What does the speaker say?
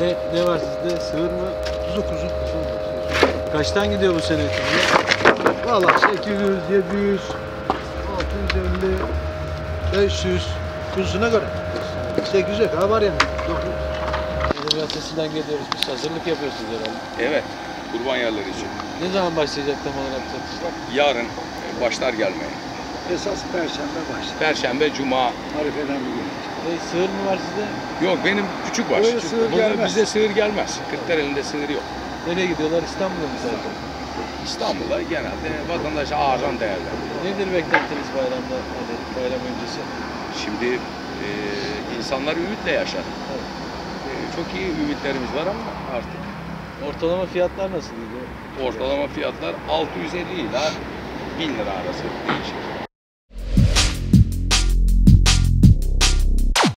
Ne var sizde? Sığır mı? Kuzu kuzu. Kaçtan gidiyor bu sene? Valla 800, 700, 650, 500 kuzusuna göre. 800'e kadar var yani. Edebiyat sesinden geliyoruz. Biz hazırlık yapıyorsunuz herhalde. Evet, kurban yerleri için. Ne zaman başlayacak tam olarak satışlar? Yarın e, başlar gelmeye. Esas perşembe başlar. Perşembe, cuma. Harifeden bir gün. E, sığır mı var sizde? Yok benim küçük baş. Öyle sığır Burada gelmez. Bize sığır gelmez. Kırklareli'nde sığır yok. Nereye gidiyorlar? İstanbul'a mı sadece? İstanbul'da genelde vatandaş ağırdan değerlendiriyor. Nedir beklentiniz bayramda? Hani bayram öncesi. Şimdi e, insanlar ümitle yaşar. Evet. E, çok iyi ümitlerimiz var ama artık Ortalama fiyatlar nasıl gidiyor? ortalama fiyatlar 650 ila 1000 lira arası değişir.